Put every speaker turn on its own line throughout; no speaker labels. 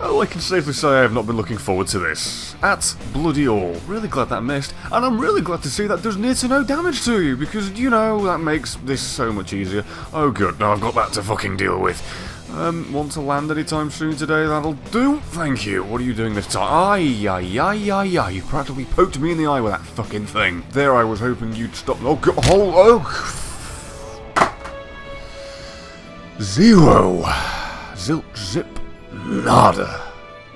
Oh, I can safely say I have not been looking forward to this. At bloody all. Really glad that missed, and I'm really glad to see that does near to no damage to you, because, you know, that makes this so much easier. Oh good, now I've got that to fucking deal with. Um, want to land anytime soon today? That'll do. Thank you. What are you doing this time? Aye, aye, aye, aye, aye. You practically poked me in the eye with that fucking thing. There I was hoping you'd stop. Oh, God. Oh, oh. Zero. Zilch, zip, nada.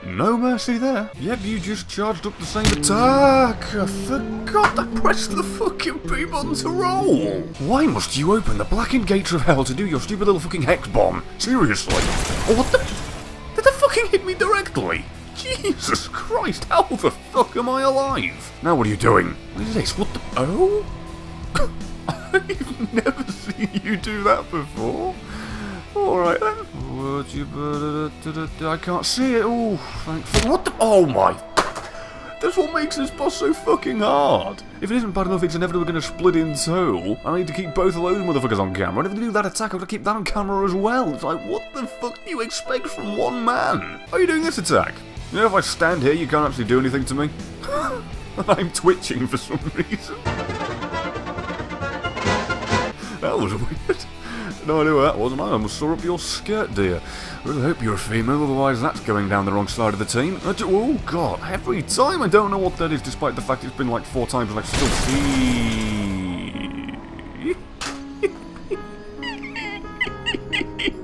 No mercy there. Yep, you just charged up the same attack. I forgot to press the fucking B button to roll. Why must you open the blackened gates of hell to do your stupid little fucking hex bomb? Seriously? Oh, what the? Did that fucking hit me directly? Jesus Christ, how the fuck am I alive? Now what are you doing? What is this? What the? Oh? I've never seen you do that before. Alright then. Would you... I can't see it. Oh, thankfully. What the... Oh my... That's what makes this boss so fucking hard. If it isn't bad enough, it's inevitably going to split in two. I need to keep both of those motherfuckers on camera. And if they do that attack, I've got to keep that on camera as well. It's like, what the fuck do you expect from one man? Are you doing this attack? You know, if I stand here, you can't actually do anything to me. I'm twitching for some reason. That was weird. No idea what that was, and I almost saw up your skirt, dear. Really hope you're a female, otherwise that's going down the wrong side of the team. Oh god, every time I don't know what that is, despite the fact it's been like four times and I still see...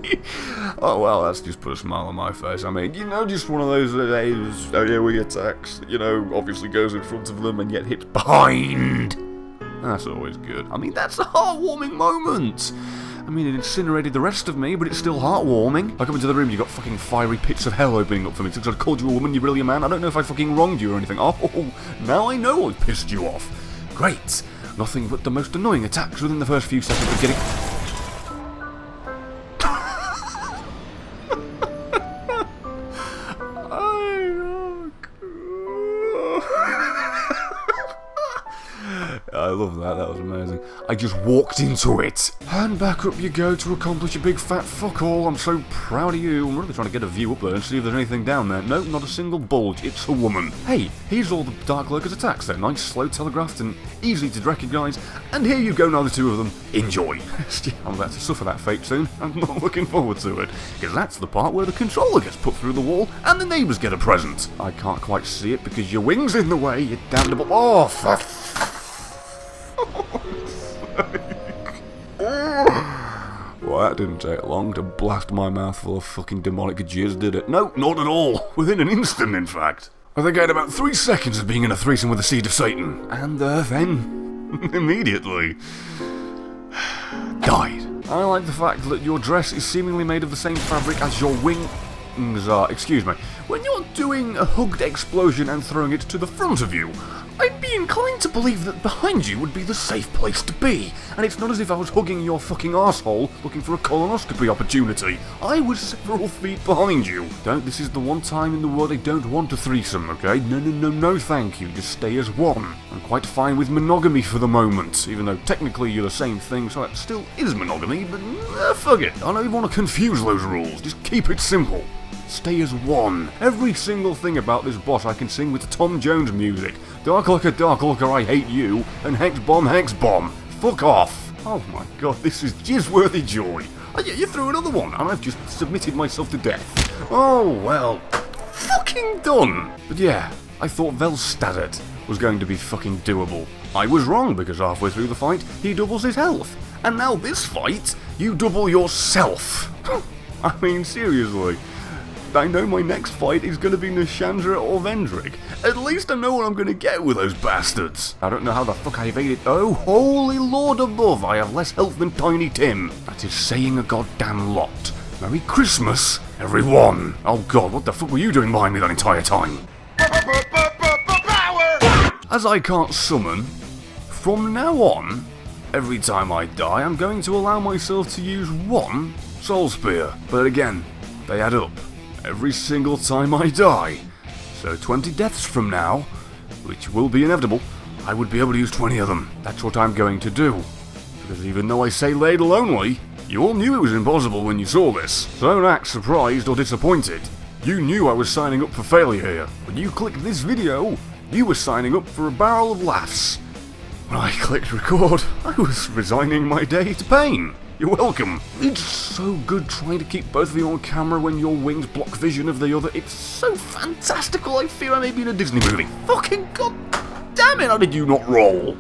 oh well, that's just put a smile on my face. I mean, you know, just one of those uh, AoE attacks, you know, obviously goes in front of them and yet hits behind. That's always good. I mean, that's a heartwarming moment. I mean, it incinerated the rest of me, but it's still heartwarming. I come into the room, you've got fucking fiery pits of hell opening up for me. Because I called you a woman, you're really a man. I don't know if I fucking wronged you or anything. Oh, now I know I pissed you off. Great. Nothing but the most annoying attacks within the first few seconds of getting... just walked into it. And back up you go to accomplish a big fat fuck all. I'm so proud of you. I'm really trying to get a view up there and see if there's anything down there. No, not a single bulge. It's a woman. Hey, here's all the Dark Lurker's attacks. They're nice, slow, telegraphed, and easy to recognise. And here you go now, the two of them. Enjoy. I'm about to suffer that fate soon. I'm not looking forward to it. Because that's the part where the controller gets put through the wall and the neighbours get a present. I can't quite see it because your wing's in the way, you damnable... Oh, for that didn't take long to blast my mouth full of fucking demonic jizz, did it? No, not at all. Within an instant, in fact. I think I had about three seconds of being in a threesome with the seed of Satan. And uh, then, immediately, died. I like the fact that your dress is seemingly made of the same fabric as your wings are. Excuse me. When you're doing a hugged explosion and throwing it to the front of you, be inclined to believe that behind you would be the safe place to be. And it's not as if I was hugging your fucking asshole looking for a colonoscopy opportunity. I was several feet behind you. Don't, this is the one time in the world I don't want a threesome, okay? No, no, no, no, thank you. Just stay as one. I'm quite fine with monogamy for the moment, even though technically you're the same thing, so it still is monogamy, but uh, fuck it. I don't even want to confuse those rules. Just keep it simple. Stay as one. Every single thing about this boss I can sing with Tom Jones music. Dark Lurker, Dark Lurker, I hate you, and Hex Bomb, Hex Bomb. Fuck off. Oh my god, this is jizz-worthy joy. Oh, you threw another one, and I've just submitted myself to death. Oh, well, fucking done. But yeah, I thought Velstadt was going to be fucking doable. I was wrong, because halfway through the fight, he doubles his health. And now this fight, you double yourself. I mean, seriously. I know my next fight is going to be Nashandra or Vendrick. At least I know what I'm going to get with those bastards. I don't know how the fuck I evaded. Oh, holy lord above, I have less health than Tiny Tim. That is saying a goddamn lot. Merry Christmas, everyone. Oh god, what the fuck were you doing behind me that entire time? As I can't summon, from now on, every time I die, I'm going to allow myself to use one Soul Spear. But again, they add up every single time I die. So 20 deaths from now, which will be inevitable, I would be able to use 20 of them. That's what I'm going to do. Because even though I say ladle only, you all knew it was impossible when you saw this. Don't act surprised or disappointed. You knew I was signing up for failure here. When you clicked this video, you were signing up for a barrel of laughs. When I clicked record, I was resigning my day to pain. You're welcome. It's so good trying to keep both of you on camera when your wings block vision of the other. It's so fantastical, I feel I may be in a Disney movie. Fucking god damn it, how did you not roll?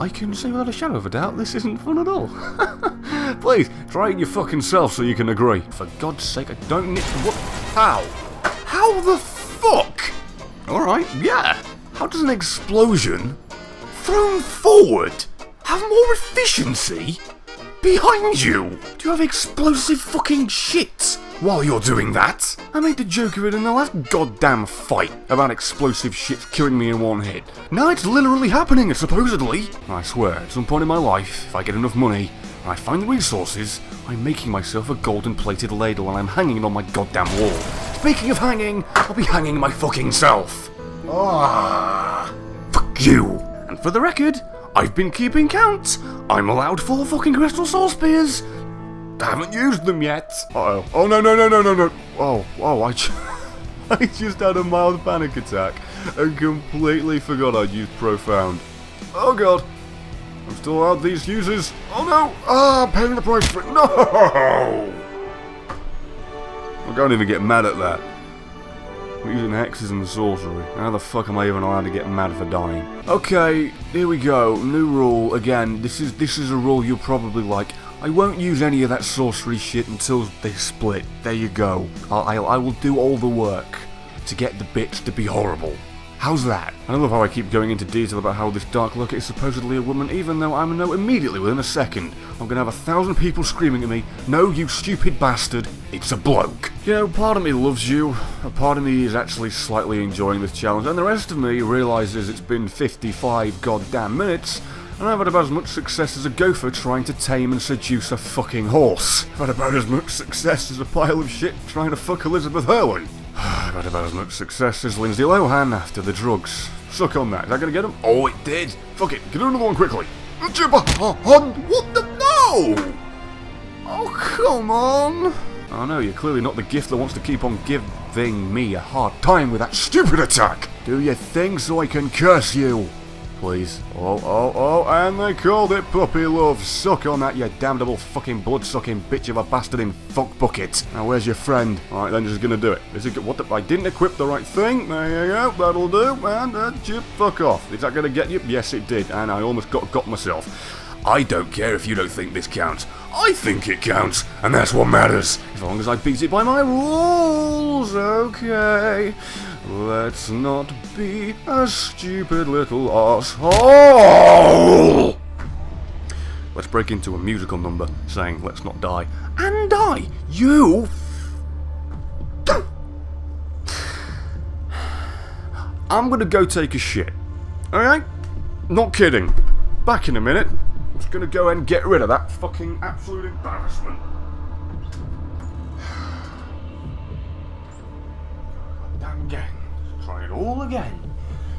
I can say without a shadow of a doubt, this isn't fun at all. Please, try it your fucking self so you can agree. For God's sake, I don't need- what? How? How the fuck? Alright, yeah. How does an explosion, thrown forward, have more efficiency behind you? Do you have explosive fucking shit while you're doing that? I made the joke of it in the last goddamn fight about explosive shit killing me in one hit. Now it's literally happening, supposedly. I swear, at some point in my life, if I get enough money, and I find the resources, I'm making myself a golden plated ladle and I'm hanging it on my goddamn wall. Speaking of hanging, I'll be hanging my fucking self. Ah, fuck you. And for the record, I've been keeping count. I'm allowed four fucking crystal soul spears. I haven't used them yet. Uh oh. Oh no no no no no no. Oh oh I. Just, I just had a mild panic attack and completely forgot I'd used profound. Oh god. I'm still allowed these uses. Oh no! Ah, paying the price for it. No! I can't even get mad at that. We're using hexes and sorcery. How the fuck am I even allowed to get mad for dying? Okay, here we go. New rule. Again, this is this is a rule you'll probably like. I won't use any of that sorcery shit until they split. There you go. I'll, I'll, I will do all the work to get the bits to be horrible. How's that? I love how I keep going into detail about how this Dark Lurker is supposedly a woman, even though I'm a no immediately within a second. I'm gonna have a thousand people screaming at me, No, you stupid bastard, it's a bloke. You know, part of me loves you, a part of me is actually slightly enjoying this challenge, and the rest of me realises it's been 55 goddamn minutes, and I've had about as much success as a gopher trying to tame and seduce a fucking horse. I've had about as much success as a pile of shit trying to fuck Elizabeth Hurley. I've had about as much success as Lindsay Lohan after the drugs. Suck on that. Is that gonna get him? Oh, it did. Fuck it. Get another one quickly. What the? No! Oh, come on. Oh no, you're clearly not the gift that wants to keep on giving me a hard time with that stupid attack. Do your thing so I can curse you. Please. Oh, oh, oh, and they called it puppy love. Suck on that, you damnable fucking blood-sucking bitch of a bastard in fuck bucket. Now, where's your friend? Alright, then just gonna do it. Is it what the, I didn't equip the right thing. There you go, that'll do. And uh, you fuck off. Is that gonna get you? Yes, it did. And I almost got got myself. I don't care if you don't think this counts. I think it counts, and that's what matters. As long as I beat it by my rules, okay. Let's not be a stupid little asshole. Let's break into a musical number saying let's not die. And die! You I'm gonna go take a shit. Alright? Not kidding. Back in a minute. I'm just gonna go and get rid of that fucking absolute embarrassment. All again.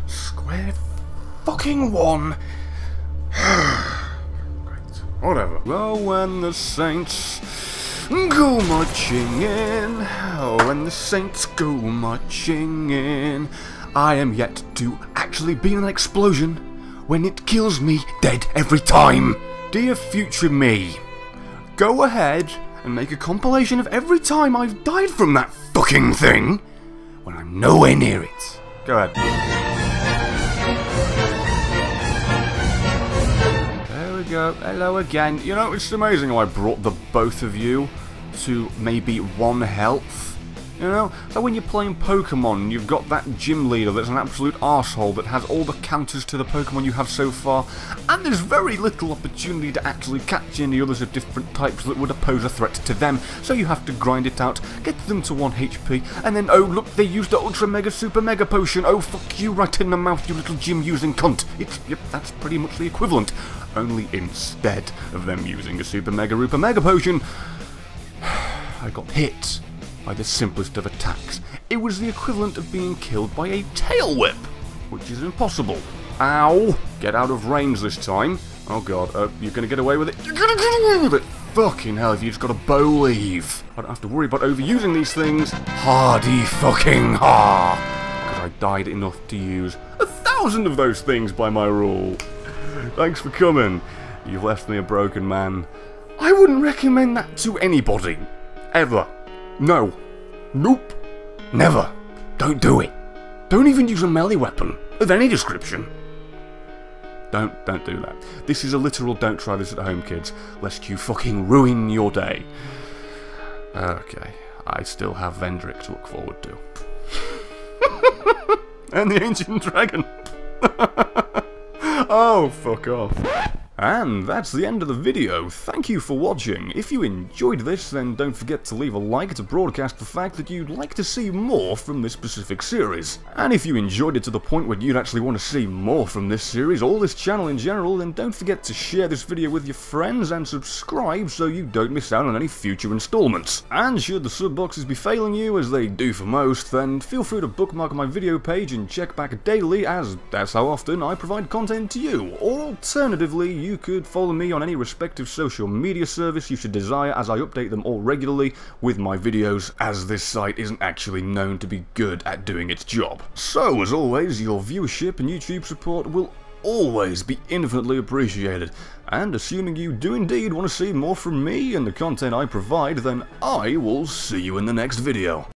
Square fucking one. Great. Whatever. Oh, when the saints go marching in. Oh, when the saints go marching in. I am yet to actually be an explosion when it kills me dead every time. Dear future me, go ahead and make a compilation of every time I've died from that fucking thing when I'm nowhere near it. Go ahead. There we go. Hello again. You know, it's amazing how I brought the both of you to maybe one health. You know, so when you're playing Pokemon, you've got that gym leader that's an absolute arsehole that has all the counters to the Pokemon you have so far, and there's very little opportunity to actually catch any others of different types that would pose a threat to them, so you have to grind it out, get them to 1 HP, and then, oh look, they used the Ultra Mega Super Mega Potion, oh fuck you right in the mouth, you little gym using cunt. It's, yep, that's pretty much the equivalent, only instead of them using a Super Mega Rupa Mega Potion, I got hit by the simplest of attacks. It was the equivalent of being killed by a tail whip, which is impossible. Ow! Get out of range this time. Oh god, uh, you're gonna get away with it. You're gonna get away with it! Fucking hell, if you just got a bow leave. I don't have to worry about overusing these things. Hardy fucking ha! Because I died enough to use a thousand of those things by my rule. Thanks for coming. You've left me a broken man. I wouldn't recommend that to anybody. Ever. No. Nope. Never. Don't do it. Don't even use a melee weapon of any description. Don't, don't do that. This is a literal don't try this at home, kids, lest you fucking ruin your day. Okay, I still have Vendrick to look forward to. and the Ancient Dragon. oh, fuck off. And that's the end of the video. Thank you for watching. If you enjoyed this, then don't forget to leave a like to broadcast the fact that you'd like to see more from this specific series. And if you enjoyed it to the point where you'd actually want to see more from this series, or this channel in general, then don't forget to share this video with your friends and subscribe so you don't miss out on any future installments. And should the sub boxes be failing you, as they do for most, then feel free to bookmark my video page and check back daily, as that's how often I provide content to you. Or alternatively, you could follow me on any respective social media service you should desire as I update them all regularly with my videos as this site isn't actually known to be good at doing its job. So as always, your viewership and YouTube support will always be infinitely appreciated. And assuming you do indeed want to see more from me and the content I provide, then I will see you in the next video.